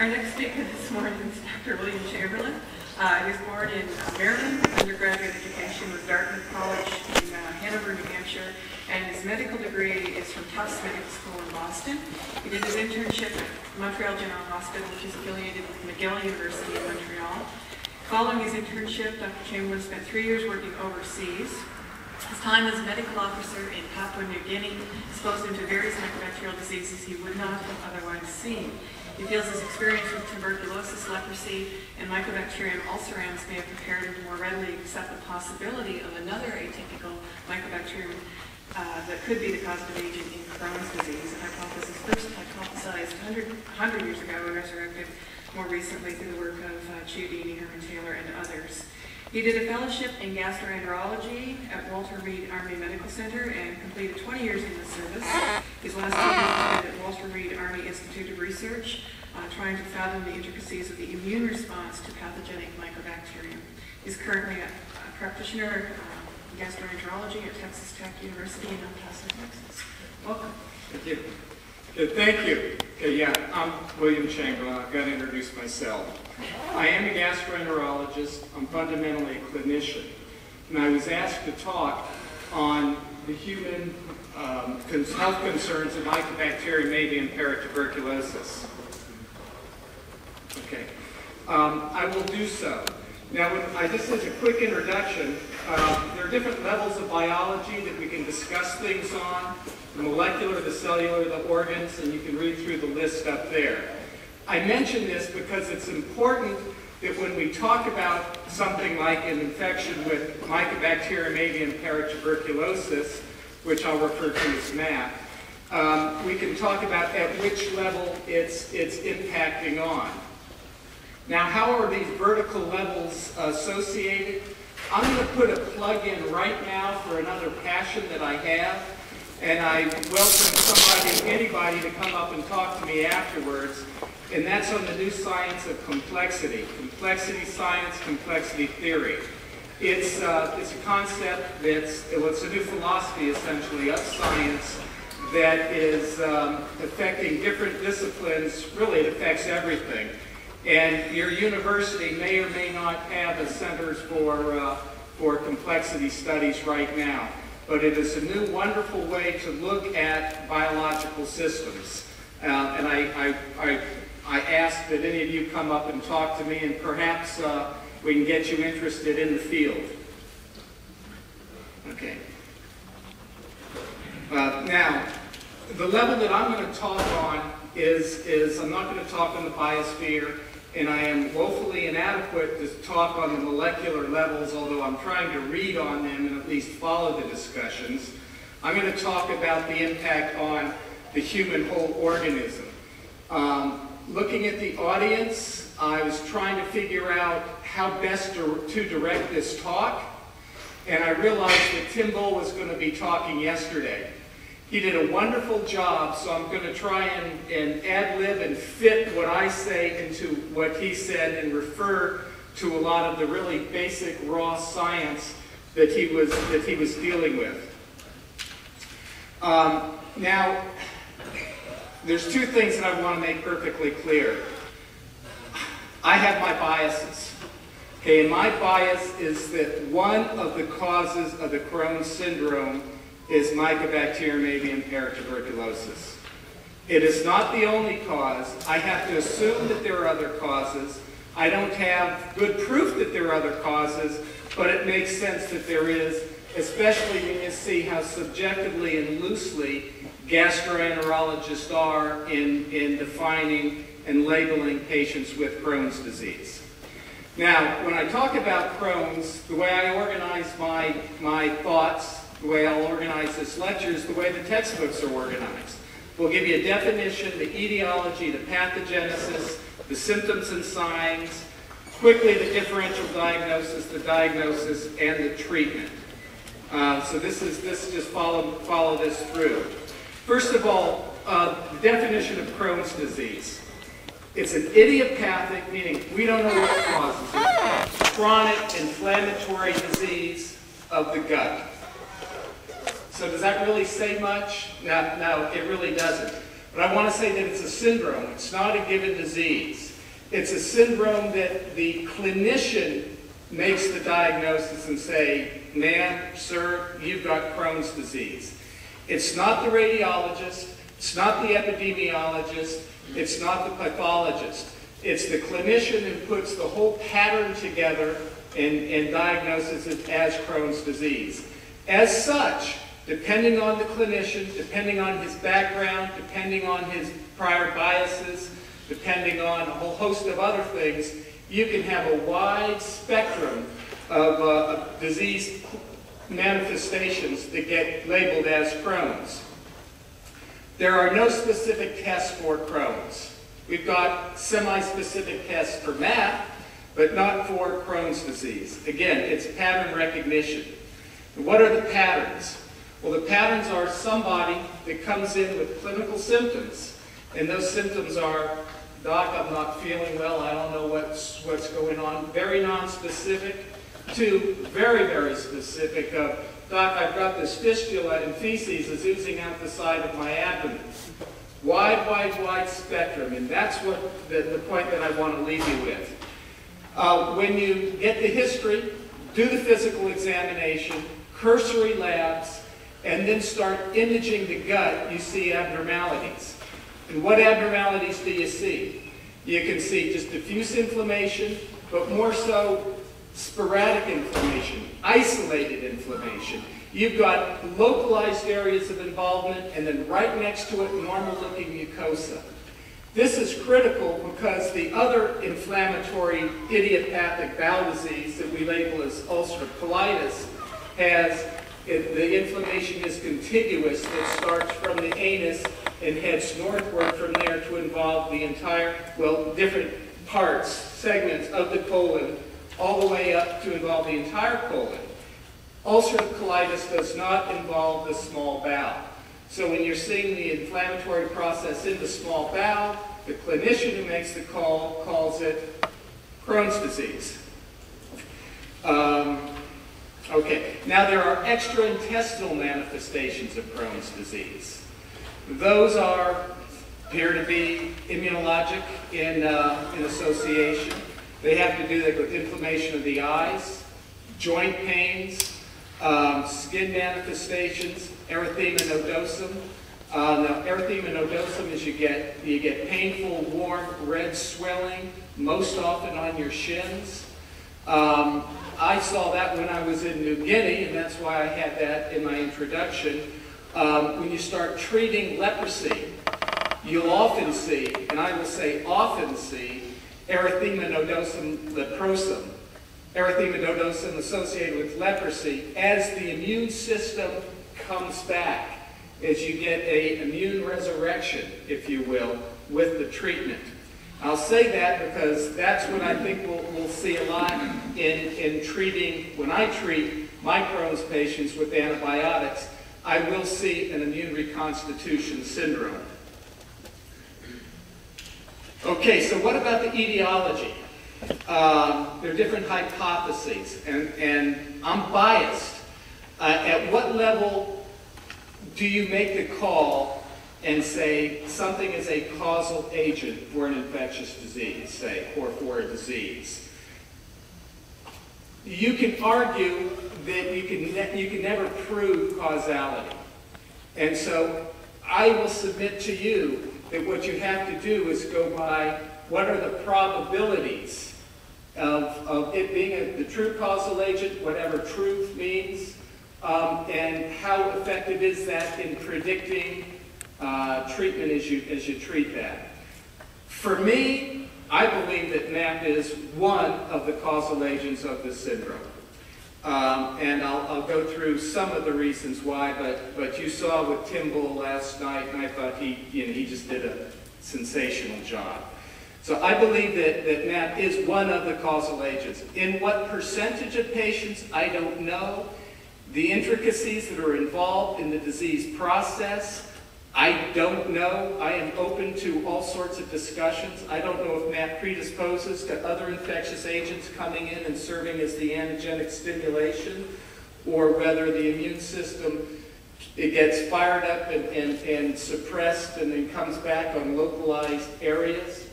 Our next speaker this morning is Dr. William Chamberlin. Uh, he was born in Maryland, undergraduate education with Dartmouth College in uh, Hanover, New Hampshire, and his medical degree is from Tufts Medical School in Boston. He did his internship at Montreal General Hospital, which is affiliated with McGill University in Montreal. Following his internship, Dr. Chamberlin spent three years working overseas. His time as a medical officer in Papua New Guinea exposed him to various mycobacterial diseases he would not have otherwise seen. He feels his experience with tuberculosis, leprosy, and Mycobacterium ulcerans may have prepared him to more readily accept the possibility of another atypical mycobacterium uh, that could be the causative agent in Crohn's disease, a hypothesis first hypothesized 100, 100 years ago and resurrected more recently through the work of uh, Chiodini, Hermon-Taylor, and others. He did a fellowship in gastroenterology at Walter Reed Army Medical Center and completed 20 years in the service. His last at Walter Reed Army Institute of Research, uh, trying to fathom the intricacies of the immune response to pathogenic mycobacterium. He's currently a, a practitioner uh, in gastroenterology at Texas Tech University in El Paso, Texas. Welcome. Thank you. Good, thank you. Okay, yeah, I'm William Chamberlin. I've got to introduce myself. I am a gastroenterologist. I'm fundamentally a clinician. And I was asked to talk on the human um, health concerns of Mycobacterium avium paratuberculosis. Okay. Um, I will do so. Now, when I, just as a quick introduction, uh, there are different levels of biology that we can discuss things on, the molecular, the cellular, the organs, and you can read through the list up there. I mention this because it's important that when we talk about something like an infection with Mycobacterium avium paratuberculosis, which I'll refer to as MAP, um, we can talk about at which level it's, it's impacting on. Now, how are these vertical levels associated? I'm going to put a plug in right now for another passion that I have, and I welcome somebody, anybody, to come up and talk to me afterwards, and that's on the new science of complexity, complexity science, complexity theory. It's, uh, it's a concept that's, well, it's a new philosophy, essentially, of science that is um, affecting different disciplines. Really, it affects everything. And your university may or may not have a centers for, uh, for complexity studies right now. But it is a new wonderful way to look at biological systems. Uh, and I, I, I, I, ask that any of you come up and talk to me and perhaps uh, we can get you interested in the field. Okay. Uh, now, the level that I'm going to talk on is, is I'm not going to talk on the biosphere and I am woefully inadequate to talk on the molecular levels, although I'm trying to read on them and at least follow the discussions. I'm going to talk about the impact on the human whole organism. Um, looking at the audience, I was trying to figure out how best to, to direct this talk, and I realized that Tim Bull was going to be talking yesterday. He did a wonderful job, so I'm going to try and, and ad-lib and fit what I say into what he said and refer to a lot of the really basic raw science that he was, that he was dealing with. Um, now, there's two things that I want to make perfectly clear. I have my biases. Okay, and my bias is that one of the causes of the Crohn's syndrome is Mycobacterium avium paratuberculosis. It is not the only cause. I have to assume that there are other causes. I don't have good proof that there are other causes, but it makes sense that there is, especially when you see how subjectively and loosely gastroenterologists are in, in defining and labeling patients with Crohn's disease. Now, when I talk about Crohn's, the way I organize my, my thoughts the way I'll organize this lecture is the way the textbooks are organized. We'll give you a definition, the etiology, the pathogenesis, the symptoms and signs, quickly the differential diagnosis, the diagnosis, and the treatment. Uh, so this is this just follow follow this through. First of all, uh, the definition of Crohn's disease. It's an idiopathic, meaning we don't know what causes it, chronic inflammatory disease of the gut. So does that really say much? No, no, it really doesn't. But I want to say that it's a syndrome. It's not a given disease. It's a syndrome that the clinician makes the diagnosis and say, ma'am, sir, you've got Crohn's disease. It's not the radiologist, it's not the epidemiologist, it's not the pathologist. It's the clinician who puts the whole pattern together and, and diagnoses it as Crohn's disease. As such, depending on the clinician, depending on his background, depending on his prior biases, depending on a whole host of other things, you can have a wide spectrum of uh, disease manifestations that get labeled as Crohn's. There are no specific tests for Crohn's. We've got semi-specific tests for MAP, but not for Crohn's disease. Again, it's pattern recognition. What are the patterns? Well, the patterns are somebody that comes in with clinical symptoms, and those symptoms are, doc, I'm not feeling well, I don't know what's, what's going on, very non-specific, to very, very specific of, doc, I've got this fistula and feces is oozing out the side of my abdomen. Wide, wide, wide spectrum, and that's what the, the point that I want to leave you with. Uh, when you get the history, do the physical examination, cursory labs, and then start imaging the gut, you see abnormalities. And what abnormalities do you see? You can see just diffuse inflammation, but more so sporadic inflammation, isolated inflammation. You've got localized areas of involvement, and then right next to it, normal-looking mucosa. This is critical because the other inflammatory idiopathic bowel disease that we label as ulcerative colitis has, it, the inflammation is contiguous It starts from the anus and heads northward from there to involve the entire, well, different parts, segments of the colon, all the way up to involve the entire colon. Ulcerative colitis does not involve the small bowel. So when you're seeing the inflammatory process in the small bowel, the clinician who makes the call calls it Crohn's disease. Um, okay, now there are extraintestinal manifestations of Crohn's disease. Those are appear to be immunologic in, uh, in association. They have to do with inflammation of the eyes, joint pains, um, skin manifestations, erythema nodosum. Uh, now, erythema nodosum is you get, you get painful, warm, red swelling, most often on your shins. Um, I saw that when I was in New Guinea, and that's why I had that in my introduction. Um, when you start treating leprosy, you'll often see, and I will say often see, erythema nodosum leprosum. Erythema nodosum associated with leprosy as the immune system comes back, as you get a immune resurrection, if you will, with the treatment. I'll say that because that's what I think we'll, we'll see a lot in, in treating, when I treat my Crohn's patients with antibiotics, I will see an immune reconstitution syndrome. Okay, so what about the etiology? Um, there are different hypotheses, and, and I'm biased. Uh, at what level do you make the call and say something is a causal agent for an infectious disease, say, or for a disease? You can argue that you can, you can never prove causality. And so I will submit to you that what you have to do is go by what are the probabilities of, of it being a, the true causal agent, whatever truth means, um, and how effective is that in predicting uh, treatment as you, as you treat that. For me, I believe that MAP is one of the causal agents of this syndrome. Um, and I'll, I'll, go through some of the reasons why, but, but you saw with Tim Bull last night, and I thought he, you know, he just did a sensational job. So I believe that, that MAP is one of the causal agents. In what percentage of patients, I don't know. The intricacies that are involved in the disease process, I don't know. I am open to all sorts of discussions. I don't know if MAP predisposes to other infectious agents coming in and serving as the antigenic stimulation, or whether the immune system it gets fired up and, and, and suppressed and then comes back on localized areas.